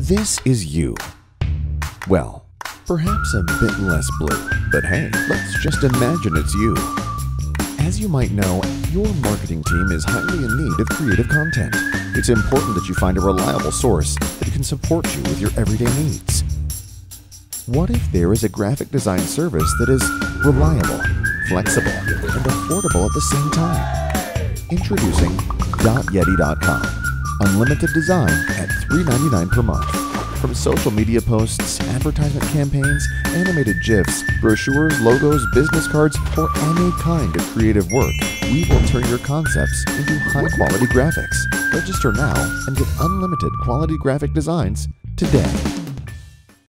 This is you. Well, perhaps a bit less blue, but hey, let's just imagine it's you. As you might know, your marketing team is highly in need of creative content. It's important that you find a reliable source that can support you with your everyday needs. What if there is a graphic design service that is reliable, flexible, and affordable at the same time? Introducing DotYeti.com. Unlimited design at $3.99 per month. From social media posts, advertisement campaigns, animated GIFs, brochures, logos, business cards, or any kind of creative work, we will turn your concepts into high quality graphics. Register now and get unlimited quality graphic designs today.